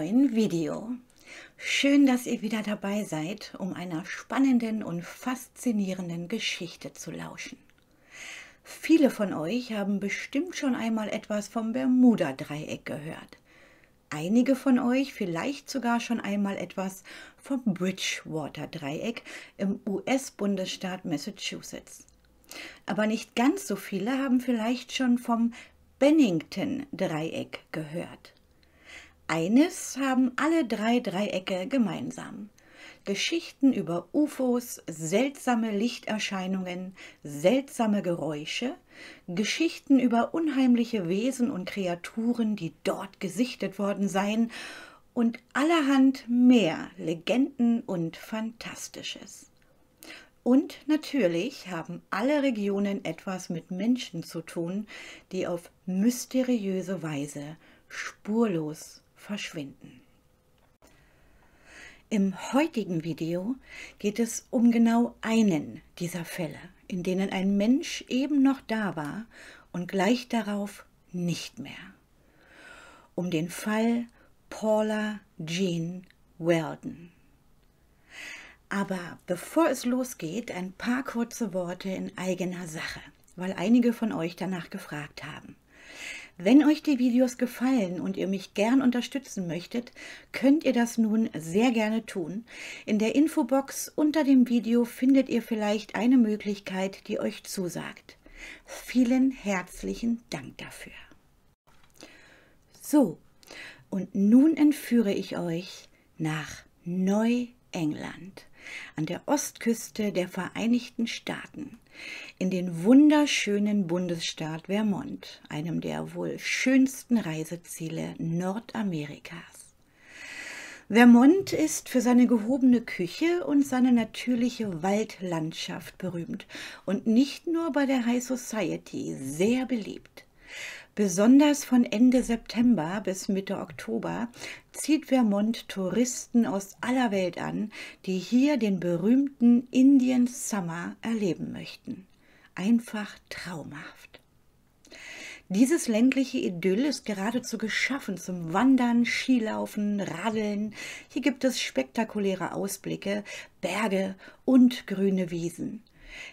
neuen Video. Schön, dass ihr wieder dabei seid, um einer spannenden und faszinierenden Geschichte zu lauschen. Viele von euch haben bestimmt schon einmal etwas vom Bermuda-Dreieck gehört. Einige von euch vielleicht sogar schon einmal etwas vom Bridgewater-Dreieck im US-Bundesstaat Massachusetts. Aber nicht ganz so viele haben vielleicht schon vom Bennington-Dreieck gehört. Eines haben alle drei Dreiecke gemeinsam. Geschichten über UFOs, seltsame Lichterscheinungen, seltsame Geräusche, Geschichten über unheimliche Wesen und Kreaturen, die dort gesichtet worden seien, und allerhand mehr Legenden und Fantastisches. Und natürlich haben alle Regionen etwas mit Menschen zu tun, die auf mysteriöse Weise spurlos verschwinden. Im heutigen Video geht es um genau einen dieser Fälle, in denen ein Mensch eben noch da war und gleich darauf nicht mehr. Um den Fall Paula Jean Weldon. Aber bevor es losgeht, ein paar kurze Worte in eigener Sache, weil einige von euch danach gefragt haben. Wenn euch die Videos gefallen und ihr mich gern unterstützen möchtet, könnt ihr das nun sehr gerne tun. In der Infobox unter dem Video findet ihr vielleicht eine Möglichkeit, die euch zusagt. Vielen herzlichen Dank dafür. So, und nun entführe ich euch nach Neuengland an der Ostküste der Vereinigten Staaten in den wunderschönen Bundesstaat Vermont, einem der wohl schönsten Reiseziele Nordamerikas. Vermont ist für seine gehobene Küche und seine natürliche Waldlandschaft berühmt und nicht nur bei der High Society sehr beliebt. Besonders von Ende September bis Mitte Oktober zieht Vermont Touristen aus aller Welt an, die hier den berühmten Indian Summer erleben möchten. Einfach traumhaft. Dieses ländliche Idyll ist geradezu geschaffen zum Wandern, Skilaufen, Radeln. Hier gibt es spektakuläre Ausblicke, Berge und grüne Wiesen.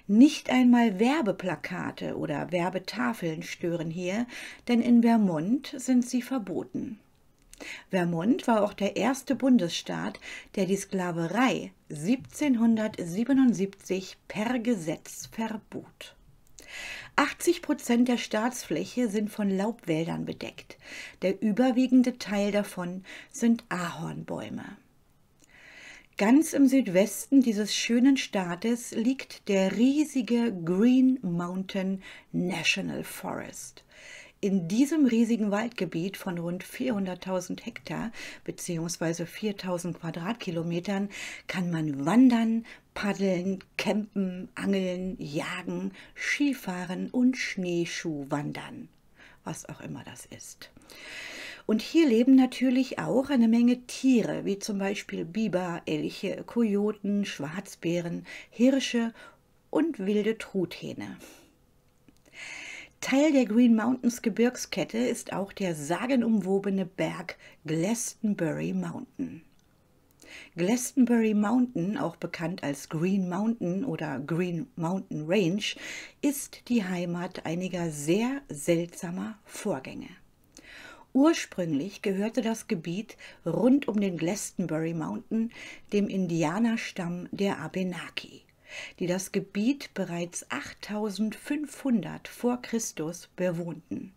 Nicht einmal Werbeplakate oder Werbetafeln stören hier, denn in Vermont sind sie verboten. Vermont war auch der erste Bundesstaat, der die Sklaverei 1777 per Gesetz verbot. 80 Prozent der Staatsfläche sind von Laubwäldern bedeckt. Der überwiegende Teil davon sind Ahornbäume. Ganz im Südwesten dieses schönen Staates liegt der riesige Green Mountain National Forest. In diesem riesigen Waldgebiet von rund 400.000 Hektar bzw. 4.000 Quadratkilometern kann man wandern, paddeln, campen, angeln, jagen, Skifahren und Schneeschuhwandern, was auch immer das ist. Und hier leben natürlich auch eine Menge Tiere, wie zum Beispiel Biber, Elche, Kojoten, Schwarzbären, Hirsche und wilde Truthähne. Teil der Green Mountains Gebirgskette ist auch der sagenumwobene Berg Glastonbury Mountain. Glastonbury Mountain, auch bekannt als Green Mountain oder Green Mountain Range, ist die Heimat einiger sehr seltsamer Vorgänge. Ursprünglich gehörte das Gebiet rund um den Glastonbury Mountain dem Indianerstamm der Abenaki, die das Gebiet bereits 8500 vor Christus bewohnten.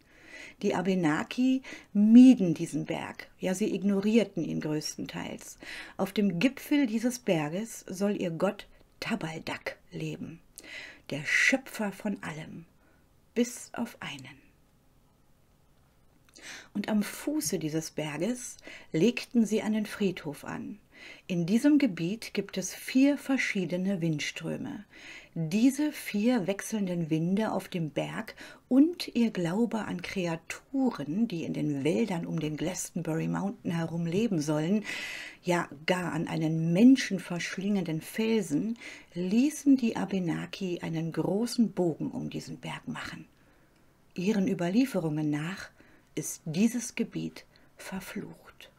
Die Abenaki mieden diesen Berg, ja sie ignorierten ihn größtenteils. Auf dem Gipfel dieses Berges soll ihr Gott Tabaldak leben, der Schöpfer von allem, bis auf einen und am Fuße dieses Berges legten sie einen Friedhof an. In diesem Gebiet gibt es vier verschiedene Windströme. Diese vier wechselnden Winde auf dem Berg und ihr Glaube an Kreaturen, die in den Wäldern um den Glastonbury Mountain herum leben sollen, ja gar an einen menschenverschlingenden Felsen, ließen die Abenaki einen großen Bogen um diesen Berg machen. Ihren Überlieferungen nach ist dieses Gebiet verflucht.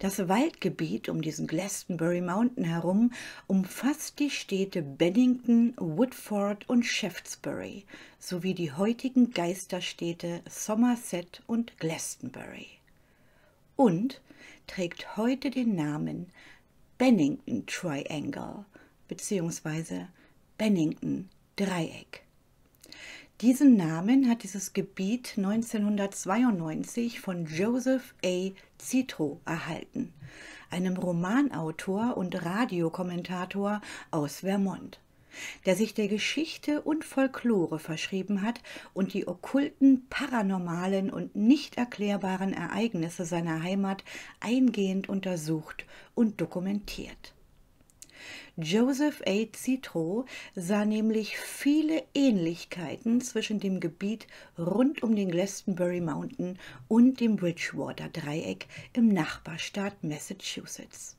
Das Waldgebiet um diesen Glastonbury Mountain herum umfasst die Städte Bennington, Woodford und Shaftesbury sowie die heutigen Geisterstädte Somerset und Glastonbury. Und trägt heute den Namen Bennington Triangle bzw. Bennington Dreieck. Diesen Namen hat dieses Gebiet 1992 von Joseph A. Citro erhalten, einem Romanautor und Radiokommentator aus Vermont, der sich der Geschichte und Folklore verschrieben hat und die okkulten, paranormalen und nicht erklärbaren Ereignisse seiner Heimat eingehend untersucht und dokumentiert. Joseph A. Citro sah nämlich viele Ähnlichkeiten zwischen dem Gebiet rund um den Glastonbury Mountain und dem Bridgewater-Dreieck im Nachbarstaat Massachusetts,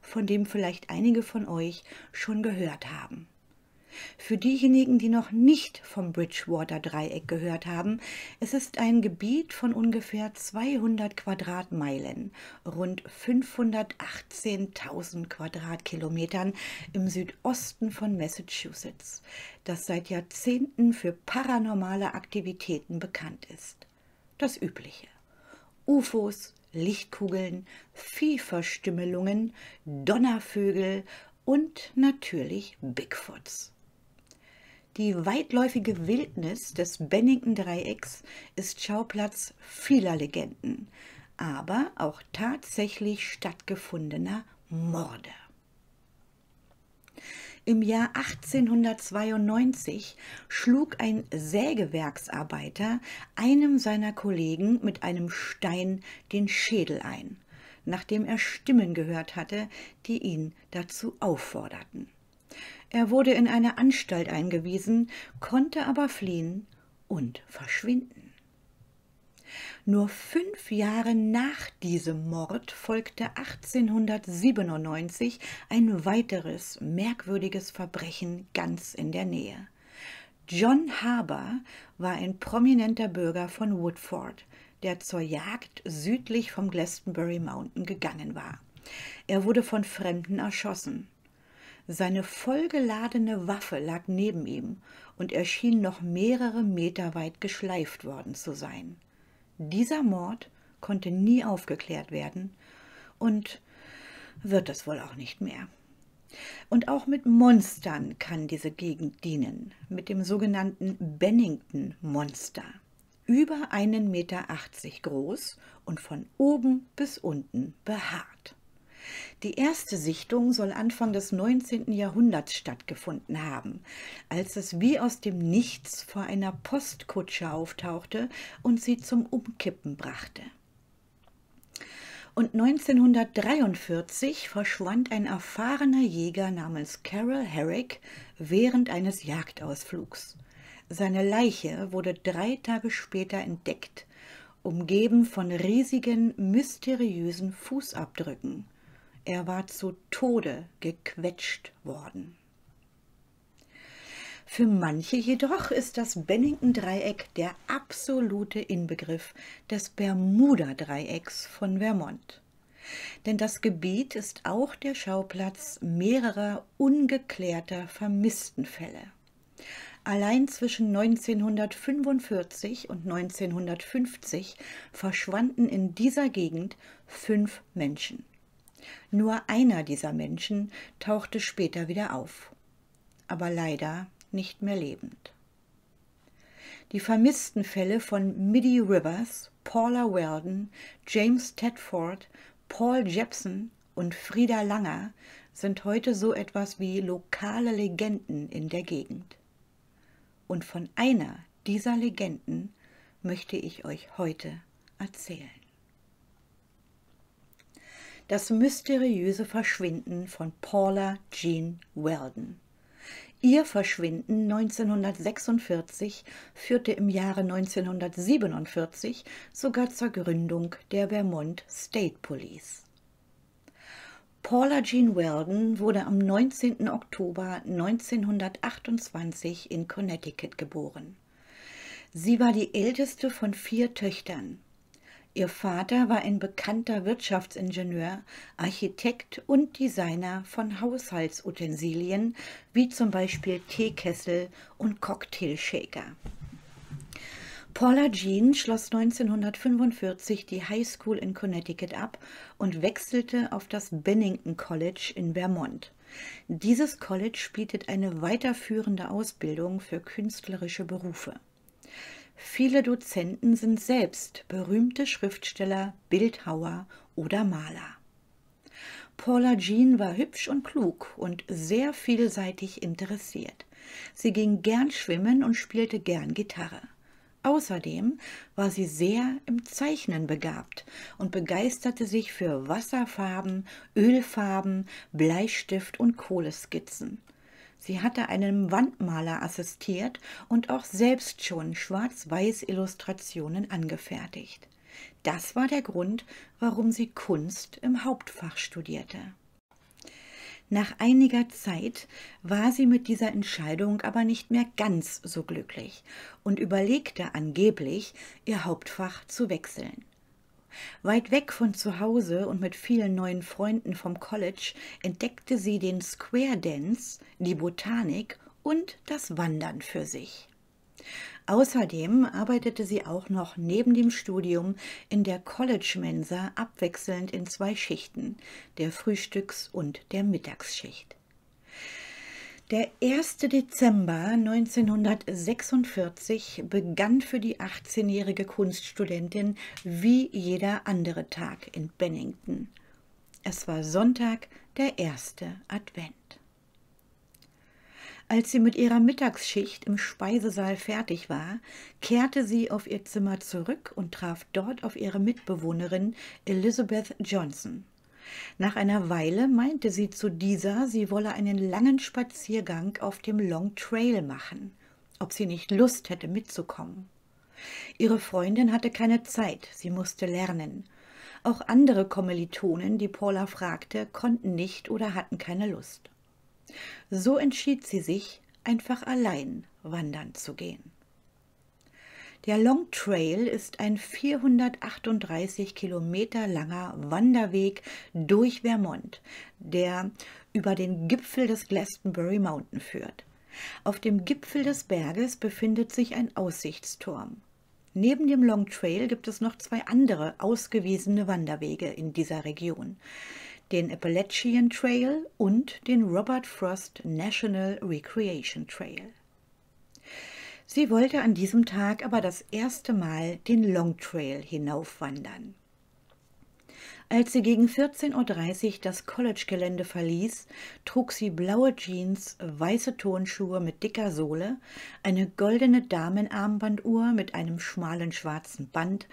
von dem vielleicht einige von euch schon gehört haben. Für diejenigen, die noch nicht vom Bridgewater-Dreieck gehört haben, es ist ein Gebiet von ungefähr 200 Quadratmeilen, rund 518.000 Quadratkilometern im Südosten von Massachusetts, das seit Jahrzehnten für paranormale Aktivitäten bekannt ist. Das Übliche. UFOs, Lichtkugeln, Viehverstümmelungen, Donnervögel und natürlich Bigfoots. Die weitläufige Wildnis des Bennington-Dreiecks ist Schauplatz vieler Legenden, aber auch tatsächlich stattgefundener Morde. Im Jahr 1892 schlug ein Sägewerksarbeiter einem seiner Kollegen mit einem Stein den Schädel ein, nachdem er Stimmen gehört hatte, die ihn dazu aufforderten. Er wurde in eine Anstalt eingewiesen, konnte aber fliehen und verschwinden. Nur fünf Jahre nach diesem Mord folgte 1897 ein weiteres merkwürdiges Verbrechen ganz in der Nähe. John Harbour war ein prominenter Bürger von Woodford, der zur Jagd südlich vom Glastonbury Mountain gegangen war. Er wurde von Fremden erschossen. Seine vollgeladene Waffe lag neben ihm und er schien noch mehrere Meter weit geschleift worden zu sein. Dieser Mord konnte nie aufgeklärt werden und wird es wohl auch nicht mehr. Und auch mit Monstern kann diese Gegend dienen, mit dem sogenannten Bennington-Monster. Über einen Meter achtzig groß und von oben bis unten behaart. Die erste Sichtung soll Anfang des 19. Jahrhunderts stattgefunden haben, als es wie aus dem Nichts vor einer Postkutsche auftauchte und sie zum Umkippen brachte. Und 1943 verschwand ein erfahrener Jäger namens Carol Herrick während eines Jagdausflugs. Seine Leiche wurde drei Tage später entdeckt, umgeben von riesigen, mysteriösen Fußabdrücken. Er war zu Tode gequetscht worden. Für manche jedoch ist das Bennington-Dreieck der absolute Inbegriff des Bermuda-Dreiecks von Vermont. Denn das Gebiet ist auch der Schauplatz mehrerer ungeklärter Vermisstenfälle. Allein zwischen 1945 und 1950 verschwanden in dieser Gegend fünf Menschen. Nur einer dieser Menschen tauchte später wieder auf, aber leider nicht mehr lebend. Die vermissten Fälle von Middy Rivers, Paula Weldon, James Tedford, Paul Jepson und Frieda Langer sind heute so etwas wie lokale Legenden in der Gegend. Und von einer dieser Legenden möchte ich euch heute erzählen das mysteriöse Verschwinden von Paula Jean Weldon. Ihr Verschwinden 1946 führte im Jahre 1947 sogar zur Gründung der Vermont State Police. Paula Jean Weldon wurde am 19. Oktober 1928 in Connecticut geboren. Sie war die älteste von vier Töchtern. Ihr Vater war ein bekannter Wirtschaftsingenieur, Architekt und Designer von Haushaltsutensilien, wie zum Beispiel Teekessel und Cocktailshaker. Paula Jean schloss 1945 die High School in Connecticut ab und wechselte auf das Bennington College in Vermont. Dieses College bietet eine weiterführende Ausbildung für künstlerische Berufe. Viele Dozenten sind selbst berühmte Schriftsteller, Bildhauer oder Maler. Paula Jean war hübsch und klug und sehr vielseitig interessiert. Sie ging gern schwimmen und spielte gern Gitarre. Außerdem war sie sehr im Zeichnen begabt und begeisterte sich für Wasserfarben, Ölfarben, Bleistift und Kohleskizzen. Sie hatte einem Wandmaler assistiert und auch selbst schon Schwarz-Weiß-Illustrationen angefertigt. Das war der Grund, warum sie Kunst im Hauptfach studierte. Nach einiger Zeit war sie mit dieser Entscheidung aber nicht mehr ganz so glücklich und überlegte angeblich, ihr Hauptfach zu wechseln. Weit weg von zu Hause und mit vielen neuen Freunden vom College entdeckte sie den Square Dance, die Botanik und das Wandern für sich. Außerdem arbeitete sie auch noch neben dem Studium in der College-Mensa abwechselnd in zwei Schichten, der Frühstücks- und der Mittagsschicht. Der 1. Dezember 1946 begann für die 18-jährige Kunststudentin wie jeder andere Tag in Bennington. Es war Sonntag, der erste Advent. Als sie mit ihrer Mittagsschicht im Speisesaal fertig war, kehrte sie auf ihr Zimmer zurück und traf dort auf ihre Mitbewohnerin Elizabeth Johnson. Nach einer Weile meinte sie zu dieser, sie wolle einen langen Spaziergang auf dem Long Trail machen, ob sie nicht Lust hätte mitzukommen. Ihre Freundin hatte keine Zeit, sie musste lernen. Auch andere Kommilitonen, die Paula fragte, konnten nicht oder hatten keine Lust. So entschied sie sich, einfach allein wandern zu gehen. Der Long Trail ist ein 438 Kilometer langer Wanderweg durch Vermont, der über den Gipfel des Glastonbury Mountain führt. Auf dem Gipfel des Berges befindet sich ein Aussichtsturm. Neben dem Long Trail gibt es noch zwei andere ausgewiesene Wanderwege in dieser Region, den Appalachian Trail und den Robert Frost National Recreation Trail. Sie wollte an diesem Tag aber das erste Mal den Long Trail hinaufwandern. Als sie gegen 14.30 Uhr das College-Gelände verließ, trug sie blaue Jeans, weiße Turnschuhe mit dicker Sohle, eine goldene Damenarmbanduhr mit einem schmalen schwarzen Band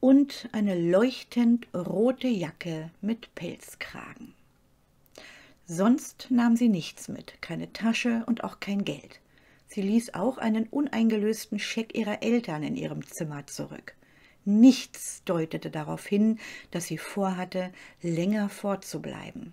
und eine leuchtend rote Jacke mit Pelzkragen. Sonst nahm sie nichts mit, keine Tasche und auch kein Geld. Sie ließ auch einen uneingelösten Scheck ihrer Eltern in ihrem Zimmer zurück. Nichts deutete darauf hin, dass sie vorhatte, länger fortzubleiben.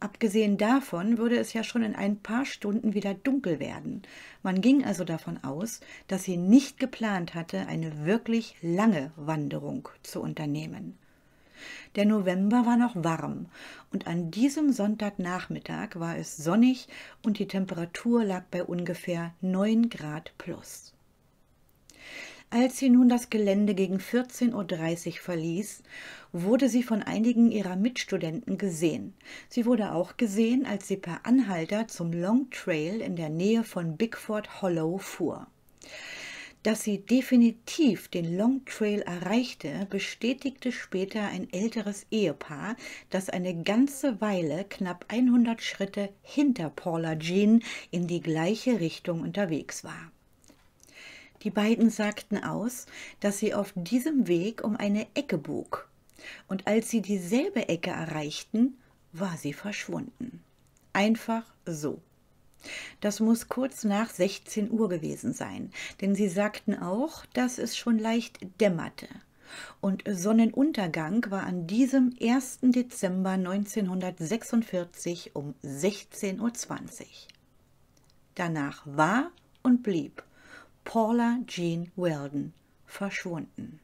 Abgesehen davon würde es ja schon in ein paar Stunden wieder dunkel werden. Man ging also davon aus, dass sie nicht geplant hatte, eine wirklich lange Wanderung zu unternehmen. Der November war noch warm und an diesem Sonntagnachmittag war es sonnig und die Temperatur lag bei ungefähr 9 Grad plus. Als sie nun das Gelände gegen 14.30 Uhr verließ, wurde sie von einigen ihrer Mitstudenten gesehen. Sie wurde auch gesehen, als sie per Anhalter zum Long Trail in der Nähe von Bigford Hollow fuhr. Dass sie definitiv den Long Trail erreichte, bestätigte später ein älteres Ehepaar, das eine ganze Weile knapp 100 Schritte hinter Paula Jean in die gleiche Richtung unterwegs war. Die beiden sagten aus, dass sie auf diesem Weg um eine Ecke bog, und als sie dieselbe Ecke erreichten, war sie verschwunden. Einfach so. Das muss kurz nach 16 Uhr gewesen sein, denn sie sagten auch, dass es schon leicht dämmerte. Und Sonnenuntergang war an diesem 1. Dezember 1946 um 16.20 Uhr. Danach war und blieb Paula Jean Weldon verschwunden.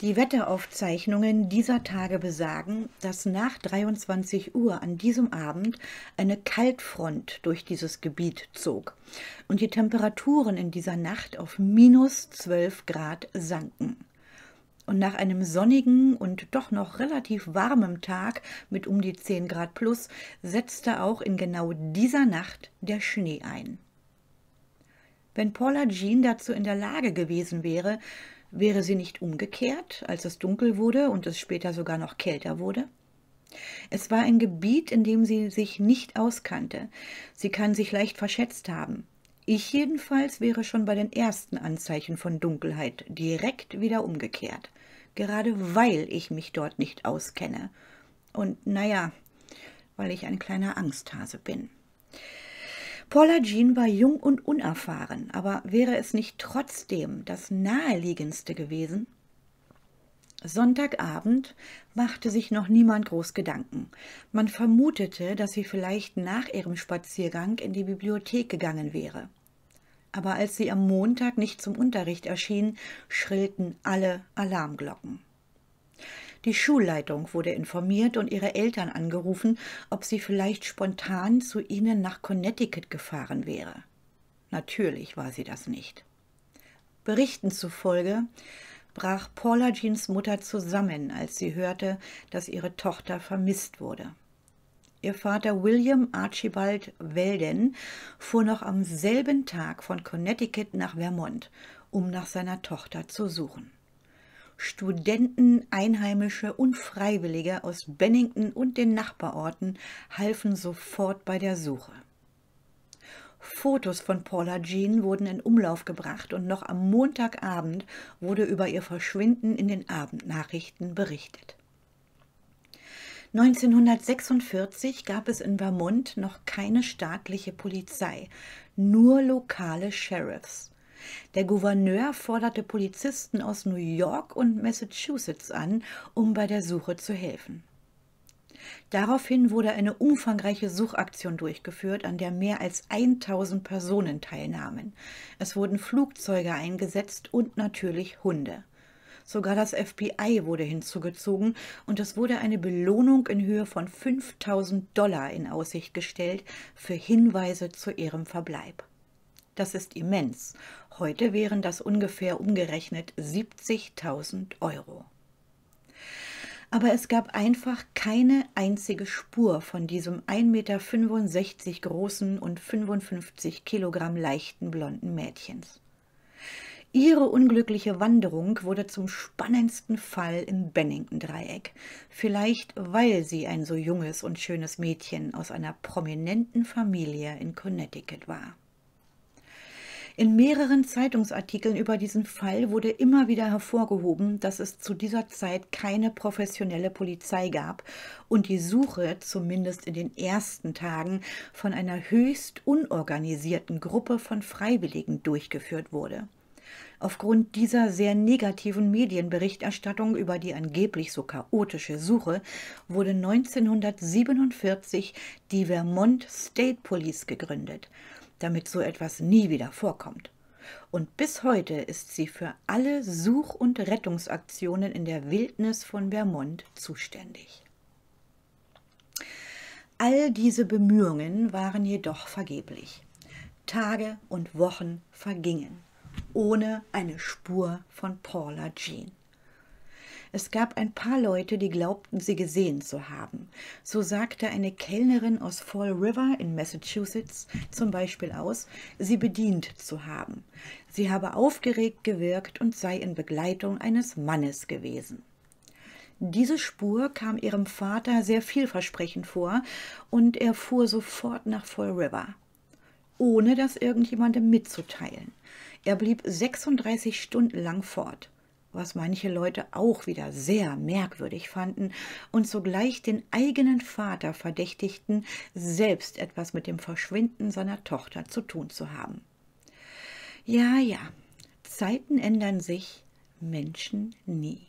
Die Wetteraufzeichnungen dieser Tage besagen, dass nach 23 Uhr an diesem Abend eine Kaltfront durch dieses Gebiet zog und die Temperaturen in dieser Nacht auf minus 12 Grad sanken. Und nach einem sonnigen und doch noch relativ warmen Tag mit um die 10 Grad plus setzte auch in genau dieser Nacht der Schnee ein. Wenn Paula Jean dazu in der Lage gewesen wäre, Wäre sie nicht umgekehrt, als es dunkel wurde und es später sogar noch kälter wurde? Es war ein Gebiet, in dem sie sich nicht auskannte. Sie kann sich leicht verschätzt haben. Ich jedenfalls wäre schon bei den ersten Anzeichen von Dunkelheit direkt wieder umgekehrt, gerade weil ich mich dort nicht auskenne. Und naja, weil ich ein kleiner Angsthase bin. Paula Jean war jung und unerfahren, aber wäre es nicht trotzdem das naheliegendste gewesen? Sonntagabend machte sich noch niemand groß Gedanken. Man vermutete, dass sie vielleicht nach ihrem Spaziergang in die Bibliothek gegangen wäre. Aber als sie am Montag nicht zum Unterricht erschien, schrillten alle Alarmglocken. Die Schulleitung wurde informiert und ihre Eltern angerufen, ob sie vielleicht spontan zu ihnen nach Connecticut gefahren wäre. Natürlich war sie das nicht. Berichten zufolge brach Paula Jeans Mutter zusammen, als sie hörte, dass ihre Tochter vermisst wurde. Ihr Vater William Archibald Welden fuhr noch am selben Tag von Connecticut nach Vermont, um nach seiner Tochter zu suchen. Studenten, Einheimische und Freiwillige aus Bennington und den Nachbarorten halfen sofort bei der Suche. Fotos von Paula Jean wurden in Umlauf gebracht und noch am Montagabend wurde über ihr Verschwinden in den Abendnachrichten berichtet. 1946 gab es in Vermont noch keine staatliche Polizei, nur lokale Sheriffs. Der Gouverneur forderte Polizisten aus New York und Massachusetts an, um bei der Suche zu helfen. Daraufhin wurde eine umfangreiche Suchaktion durchgeführt, an der mehr als 1000 Personen teilnahmen. Es wurden Flugzeuge eingesetzt und natürlich Hunde. Sogar das FBI wurde hinzugezogen und es wurde eine Belohnung in Höhe von 5000 Dollar in Aussicht gestellt für Hinweise zu ihrem Verbleib. Das ist immens. Heute wären das ungefähr umgerechnet 70.000 Euro. Aber es gab einfach keine einzige Spur von diesem 1,65 Meter großen und 55 Kilogramm leichten blonden Mädchens. Ihre unglückliche Wanderung wurde zum spannendsten Fall im Bennington-Dreieck, vielleicht weil sie ein so junges und schönes Mädchen aus einer prominenten Familie in Connecticut war. In mehreren Zeitungsartikeln über diesen Fall wurde immer wieder hervorgehoben, dass es zu dieser Zeit keine professionelle Polizei gab und die Suche, zumindest in den ersten Tagen, von einer höchst unorganisierten Gruppe von Freiwilligen durchgeführt wurde. Aufgrund dieser sehr negativen Medienberichterstattung über die angeblich so chaotische Suche wurde 1947 die Vermont State Police gegründet damit so etwas nie wieder vorkommt. Und bis heute ist sie für alle Such- und Rettungsaktionen in der Wildnis von Vermont zuständig. All diese Bemühungen waren jedoch vergeblich. Tage und Wochen vergingen, ohne eine Spur von Paula Jean. Es gab ein paar Leute, die glaubten, sie gesehen zu haben. So sagte eine Kellnerin aus Fall River in Massachusetts zum Beispiel aus, sie bedient zu haben. Sie habe aufgeregt gewirkt und sei in Begleitung eines Mannes gewesen. Diese Spur kam ihrem Vater sehr vielversprechend vor und er fuhr sofort nach Fall River, ohne das irgendjemandem mitzuteilen. Er blieb 36 Stunden lang fort was manche Leute auch wieder sehr merkwürdig fanden und sogleich den eigenen Vater verdächtigten, selbst etwas mit dem Verschwinden seiner Tochter zu tun zu haben. Ja, ja, Zeiten ändern sich, Menschen nie.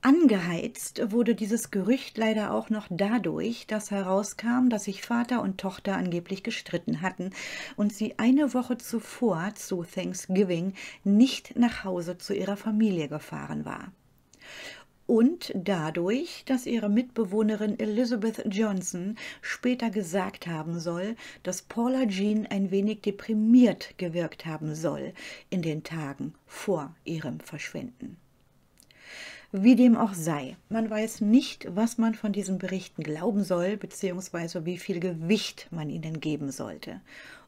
Angeheizt wurde dieses Gerücht leider auch noch dadurch, dass herauskam, dass sich Vater und Tochter angeblich gestritten hatten und sie eine Woche zuvor zu Thanksgiving nicht nach Hause zu ihrer Familie gefahren war. Und dadurch, dass ihre Mitbewohnerin Elizabeth Johnson später gesagt haben soll, dass Paula Jean ein wenig deprimiert gewirkt haben soll in den Tagen vor ihrem Verschwinden. Wie dem auch sei, man weiß nicht, was man von diesen Berichten glauben soll, beziehungsweise wie viel Gewicht man ihnen geben sollte.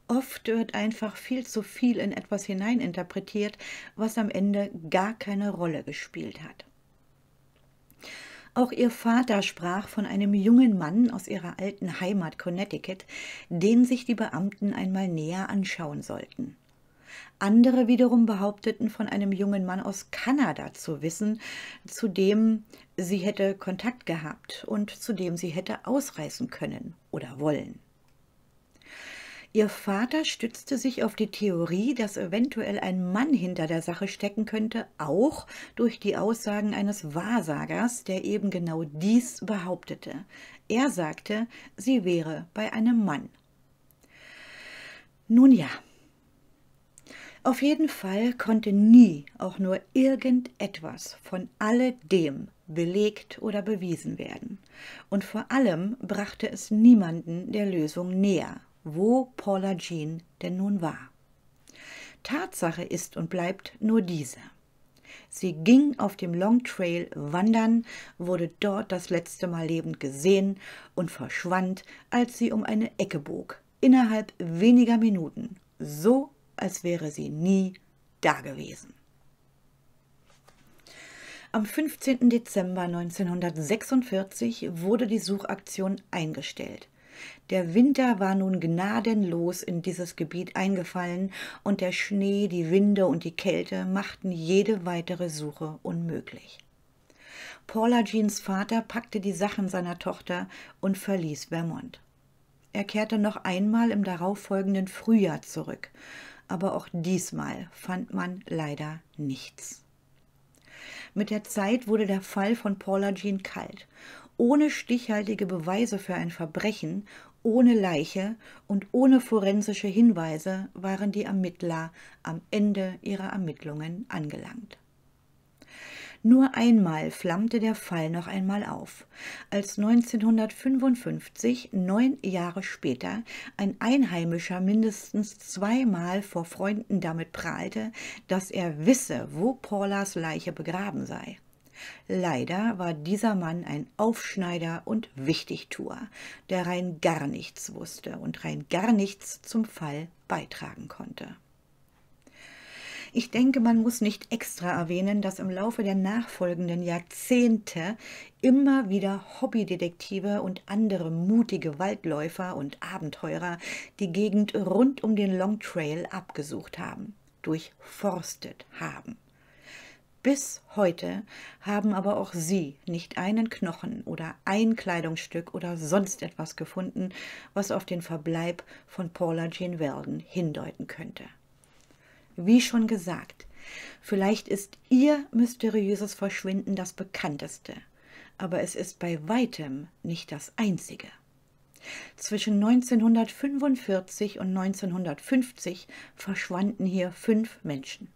Oft wird einfach viel zu viel in etwas hineininterpretiert, was am Ende gar keine Rolle gespielt hat. Auch ihr Vater sprach von einem jungen Mann aus ihrer alten Heimat Connecticut, den sich die Beamten einmal näher anschauen sollten. Andere wiederum behaupteten von einem jungen Mann aus Kanada zu wissen, zu dem sie hätte Kontakt gehabt und zu dem sie hätte ausreisen können oder wollen. Ihr Vater stützte sich auf die Theorie, dass eventuell ein Mann hinter der Sache stecken könnte, auch durch die Aussagen eines Wahrsagers, der eben genau dies behauptete. Er sagte, sie wäre bei einem Mann. Nun ja, auf jeden Fall konnte nie auch nur irgendetwas von alledem belegt oder bewiesen werden. Und vor allem brachte es niemanden der Lösung näher, wo Paula Jean denn nun war. Tatsache ist und bleibt nur diese. Sie ging auf dem Long Trail wandern, wurde dort das letzte Mal lebend gesehen und verschwand, als sie um eine Ecke bog, innerhalb weniger Minuten, so als wäre sie nie dagewesen. Am 15. Dezember 1946 wurde die Suchaktion eingestellt. Der Winter war nun gnadenlos in dieses Gebiet eingefallen und der Schnee, die Winde und die Kälte machten jede weitere Suche unmöglich. Paula Jeans Vater packte die Sachen seiner Tochter und verließ Vermont. Er kehrte noch einmal im darauffolgenden Frühjahr zurück aber auch diesmal fand man leider nichts. Mit der Zeit wurde der Fall von Paula Jean kalt. Ohne stichhaltige Beweise für ein Verbrechen, ohne Leiche und ohne forensische Hinweise waren die Ermittler am Ende ihrer Ermittlungen angelangt. Nur einmal flammte der Fall noch einmal auf, als 1955, neun Jahre später, ein Einheimischer mindestens zweimal vor Freunden damit prahlte, dass er wisse, wo Paulas Leiche begraben sei. Leider war dieser Mann ein Aufschneider und Wichtigtuer, der rein gar nichts wusste und rein gar nichts zum Fall beitragen konnte. Ich denke, man muss nicht extra erwähnen, dass im Laufe der nachfolgenden Jahrzehnte immer wieder Hobbydetektive und andere mutige Waldläufer und Abenteurer die Gegend rund um den Long Trail abgesucht haben, durchforstet haben. Bis heute haben aber auch sie nicht einen Knochen oder ein Kleidungsstück oder sonst etwas gefunden, was auf den Verbleib von Paula Jean Weldon hindeuten könnte. Wie schon gesagt, vielleicht ist ihr mysteriöses Verschwinden das bekannteste, aber es ist bei weitem nicht das einzige. Zwischen 1945 und 1950 verschwanden hier fünf Menschen.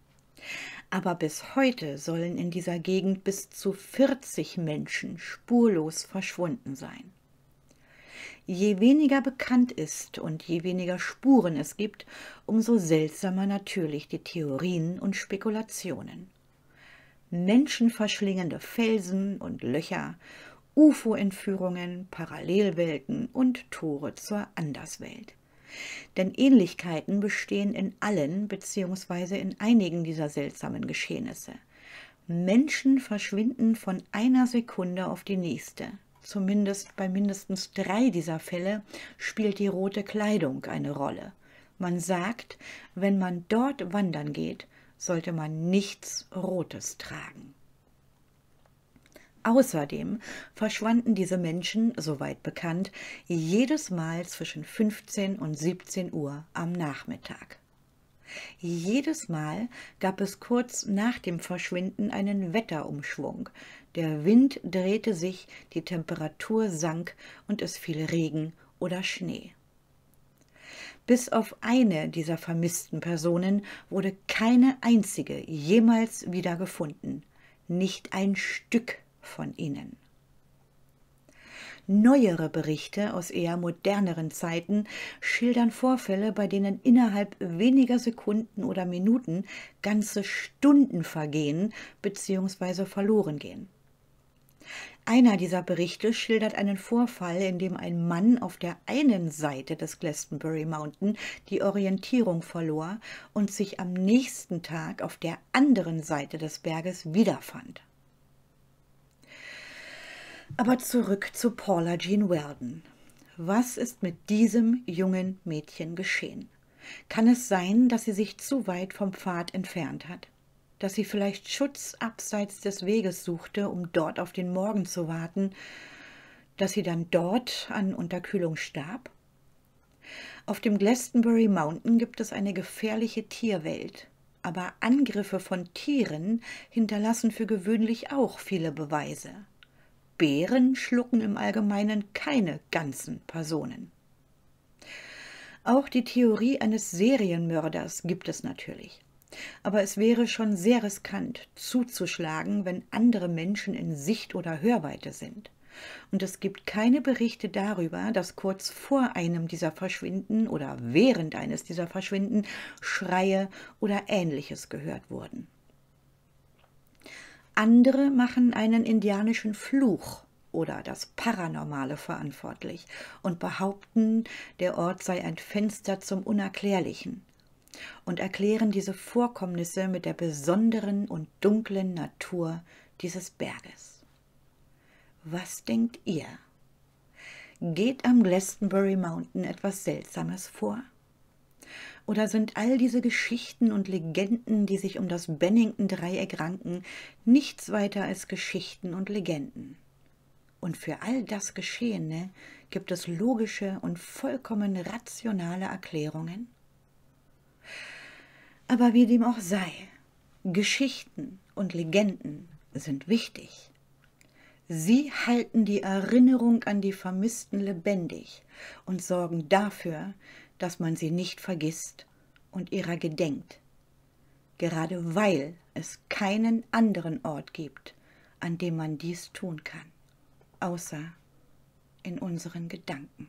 Aber bis heute sollen in dieser Gegend bis zu 40 Menschen spurlos verschwunden sein. Je weniger bekannt ist und je weniger Spuren es gibt, umso seltsamer natürlich die Theorien und Spekulationen. Menschenverschlingende Felsen und Löcher, UFO-Entführungen, Parallelwelten und Tore zur Anderswelt. Denn Ähnlichkeiten bestehen in allen bzw. in einigen dieser seltsamen Geschehnisse. Menschen verschwinden von einer Sekunde auf die nächste. Zumindest bei mindestens drei dieser Fälle spielt die rote Kleidung eine Rolle. Man sagt, wenn man dort wandern geht, sollte man nichts Rotes tragen. Außerdem verschwanden diese Menschen, soweit bekannt, jedes Mal zwischen 15 und 17 Uhr am Nachmittag. Jedes Mal gab es kurz nach dem Verschwinden einen Wetterumschwung, Der Wind drehte sich, die Temperatur sank und es fiel Regen oder Schnee. Bis auf eine dieser vermissten Personen wurde keine einzige jemals wieder gefunden, nicht ein Stück von ihnen. Neuere Berichte aus eher moderneren Zeiten schildern Vorfälle, bei denen innerhalb weniger Sekunden oder Minuten ganze Stunden vergehen bzw. verloren gehen. Einer dieser Berichte schildert einen Vorfall, in dem ein Mann auf der einen Seite des Glastonbury Mountain die Orientierung verlor und sich am nächsten Tag auf der anderen Seite des Berges wiederfand. Aber zurück zu Paula Jean Weldon. Was ist mit diesem jungen Mädchen geschehen? Kann es sein, dass sie sich zu weit vom Pfad entfernt hat? Dass sie vielleicht Schutz abseits des Weges suchte, um dort auf den Morgen zu warten? Dass sie dann dort an Unterkühlung starb? Auf dem Glastonbury Mountain gibt es eine gefährliche Tierwelt, aber Angriffe von Tieren hinterlassen für gewöhnlich auch viele Beweise. Bären schlucken im Allgemeinen keine ganzen Personen. Auch die Theorie eines Serienmörders gibt es natürlich. Aber es wäre schon sehr riskant, zuzuschlagen, wenn andere Menschen in Sicht oder Hörweite sind. Und es gibt keine Berichte darüber, dass kurz vor einem dieser Verschwinden oder während eines dieser Verschwinden Schreie oder ähnliches gehört wurden. Andere machen einen indianischen Fluch oder das Paranormale verantwortlich und behaupten, der Ort sei ein Fenster zum Unerklärlichen und erklären diese Vorkommnisse mit der besonderen und dunklen Natur dieses Berges. Was denkt ihr? Geht am Glastonbury Mountain etwas Seltsames vor? Oder sind all diese Geschichten und Legenden, die sich um das Bennington-Dreieck ranken, nichts weiter als Geschichten und Legenden? Und für all das Geschehene gibt es logische und vollkommen rationale Erklärungen? Aber wie dem auch sei, Geschichten und Legenden sind wichtig. Sie halten die Erinnerung an die Vermissten lebendig und sorgen dafür, dass man sie nicht vergisst und ihrer gedenkt, gerade weil es keinen anderen Ort gibt, an dem man dies tun kann, außer in unseren Gedanken.